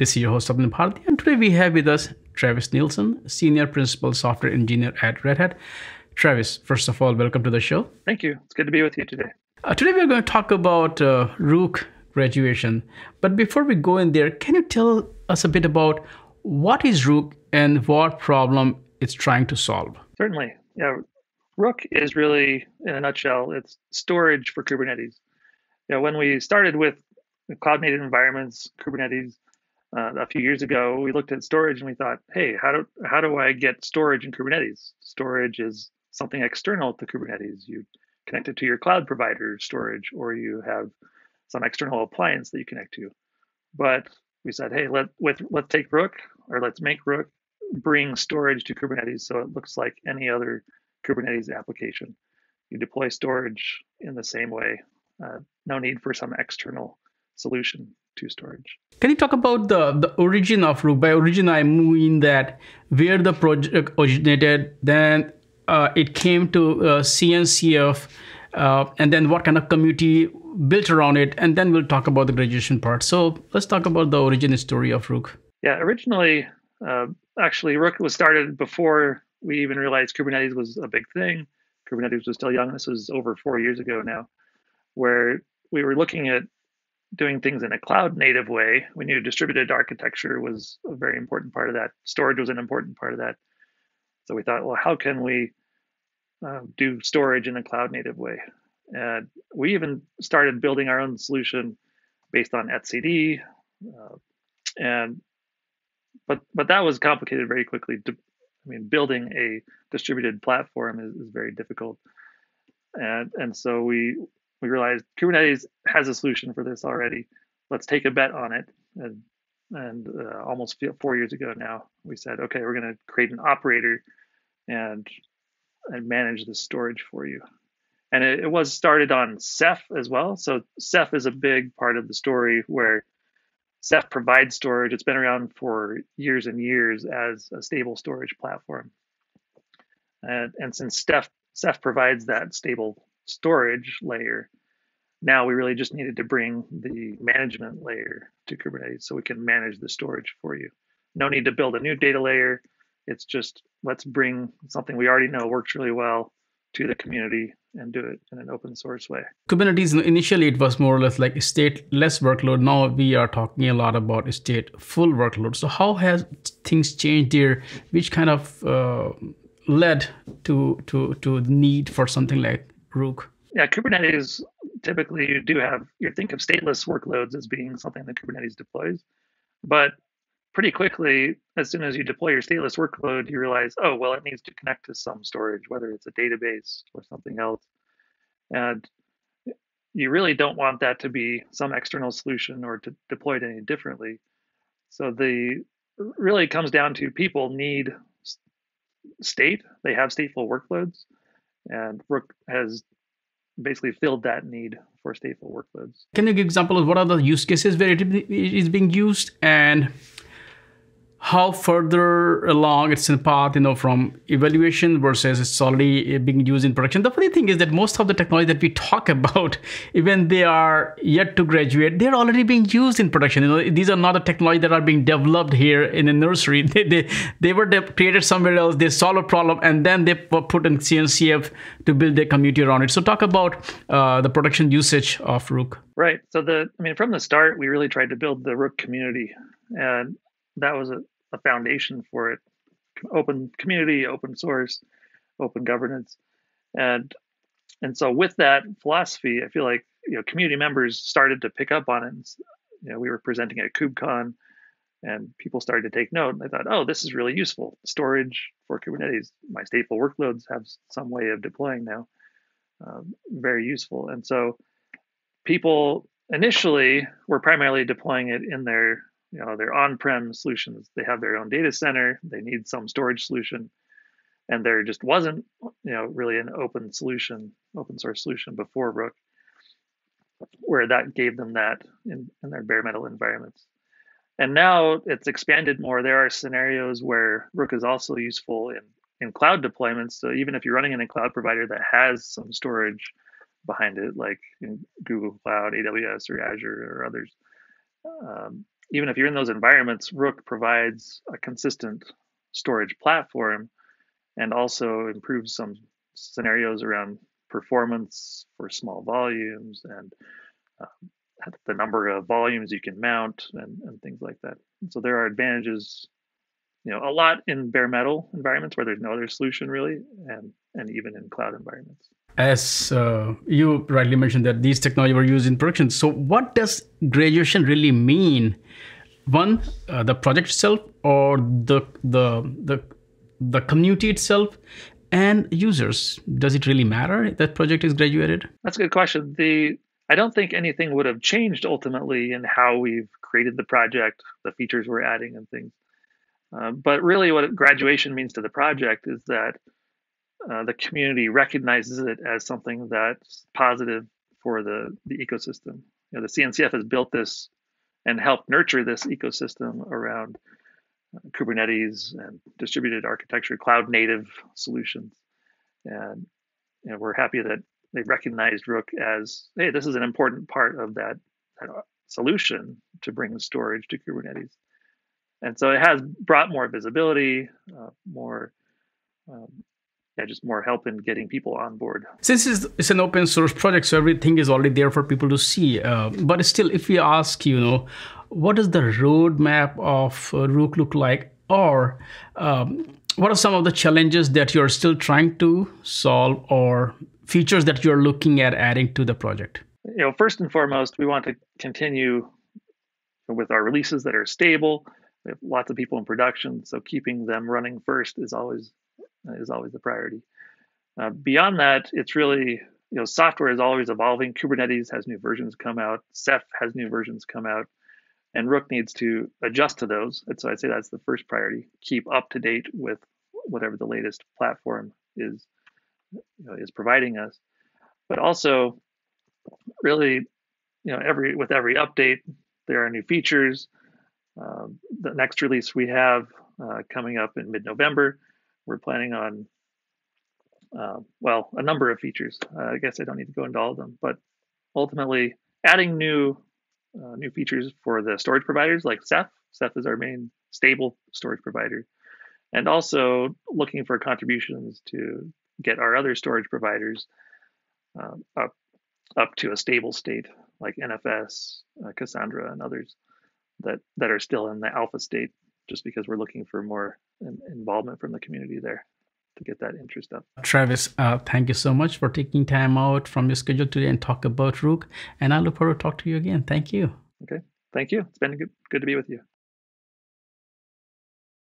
This is your host, Abhin Bharti, and today we have with us Travis Nielsen, Senior Principal Software Engineer at Red Hat. Travis, first of all, welcome to the show. Thank you. It's good to be with you today. Uh, today we are going to talk about uh, Rook graduation. But before we go in there, can you tell us a bit about what is Rook and what problem it's trying to solve? Certainly. Yeah. Rook is really, in a nutshell, it's storage for Kubernetes. You know, when we started with cloud native environments, Kubernetes, uh, a few years ago, we looked at storage and we thought, hey, how do how do I get storage in Kubernetes? Storage is something external to Kubernetes. You connect it to your cloud provider storage, or you have some external appliance that you connect to. But we said, hey, let with let's take Rook or let's make Rook bring storage to Kubernetes so it looks like any other Kubernetes application. You deploy storage in the same way. Uh, no need for some external solution to storage. Can you talk about the, the origin of Rook? By origin, I mean that where the project originated, then uh, it came to uh, CNCF, uh, and then what kind of community built around it, and then we'll talk about the graduation part. So let's talk about the origin story of Rook. Yeah, originally, uh, actually, Rook was started before we even realized Kubernetes was a big thing. Kubernetes was still young. This was over four years ago now, where we were looking at doing things in a cloud native way. We knew distributed architecture was a very important part of that. Storage was an important part of that. So we thought, well, how can we uh, do storage in a cloud native way? And we even started building our own solution based on etcd, uh, and but but that was complicated very quickly. I mean, building a distributed platform is, is very difficult, and and so we we realized Kubernetes has a solution for this already. Let's take a bet on it. And and uh, almost four years ago now, we said, okay, we're going to create an operator and and manage the storage for you and it, it, was started on Ceph as well. So Ceph is a big part of the story where Ceph provides storage. It's been around for years and years as a stable storage platform. And, and since Ceph, Ceph provides that stable storage layer, now we really just needed to bring the management layer to Kubernetes so we can manage the storage for you. No need to build a new data layer. It's just let's bring something we already know works really well to the community and do it in an open source way. Kubernetes initially it was more or less like stateless workload. Now we are talking a lot about stateful workload. So how has things changed there? Which kind of uh, led to to to the need for something like Rook? Yeah, Kubernetes typically you do have you think of stateless workloads as being something that Kubernetes deploys, but pretty quickly, as soon as you deploy your stateless workload, you realize, oh, well, it needs to connect to some storage, whether it's a database or something else. And you really don't want that to be some external solution or to deploy it any differently. So the really comes down to people need state. They have stateful workloads, and Rook has basically filled that need for stateful workloads. Can you give example of what are the use cases where it is being used and how further along it's in the path, you know, from evaluation versus it's already being used in production. The funny thing is that most of the technology that we talk about, even they are yet to graduate, they're already being used in production. You know, these are not the technology that are being developed here in a nursery. They, they, they were created somewhere else, they solve a problem, and then they were put in CNCF to build their community around it. So talk about uh, the production usage of Rook. Right. So the, I mean, from the start, we really tried to build the Rook community. And that was a, a foundation for it. Open community open source open governance. And and so with that philosophy i feel like you know community members started to pick up on it. And, you know we were presenting at kubecon and people started to take note. And they thought oh this is really useful. Storage for kubernetes. My stateful workloads have some way of deploying now. Um, very useful. And so people initially were primarily deploying it in their you know their on-prem solutions. They have their own data center. They need some storage solution. And there just wasn't you know really an open solution open source solution before rook where that gave them that in, in their bare metal environments. And now it's expanded more. There are scenarios where rook is also useful in in cloud deployments. So even if you're running in a cloud provider that has some storage behind it like google cloud aws or azure or others um, even if you're in those environments, Rook provides a consistent storage platform and also improves some scenarios around performance for small volumes and uh, the number of volumes you can mount and, and things like that. So there are advantages, you know, a lot in bare metal environments where there's no other solution really, and and even in cloud environments. As uh, you rightly mentioned that these technology were used in production. So what does graduation really mean? One, uh, the project itself, or the the the the community itself, and users. Does it really matter that project is graduated? That's a good question. The I don't think anything would have changed ultimately in how we've created the project, the features we're adding, and things. Uh, but really, what graduation means to the project is that uh, the community recognizes it as something that's positive for the, the ecosystem. You know, the CNCF has built this and helped nurture this ecosystem around uh, Kubernetes and distributed architecture, cloud native solutions. And you know, we're happy that they recognized Rook as, hey, this is an important part of that, that solution to bring storage to Kubernetes. And so it has brought more visibility, uh, more um, yeah, just more help in getting people on board. Since it's, it's an open source project, so everything is already there for people to see. Uh, but still, if we ask, you know, what does the roadmap of uh, Rook look like, or um, what are some of the challenges that you're still trying to solve, or features that you're looking at adding to the project? You know, first and foremost, we want to continue with our releases that are stable. We have lots of people in production, so keeping them running first is always is always the priority. Uh, beyond that, it's really you know software is always evolving. Kubernetes has new versions come out. Ceph has new versions come out, and Rook needs to adjust to those. And so I'd say that's the first priority. Keep up to date with whatever the latest platform is you know, is providing us, but also really you know every with every update there are new features. Uh, the next release we have uh, coming up in mid-November we're planning on, uh, well, a number of features. Uh, I guess I don't need to go into all of them, but ultimately adding new uh, new features for the storage providers like Ceph. Ceph is our main stable storage provider, and also looking for contributions to get our other storage providers um, up up to a stable state like NFS, uh, Cassandra, and others that that are still in the alpha state just because we're looking for more involvement from the community there to get that interest up. Travis, uh, thank you so much for taking time out from your schedule today and talk about Rook. And I look forward to talk to you again. Thank you. Okay. Thank you. It's been good, good to be with you.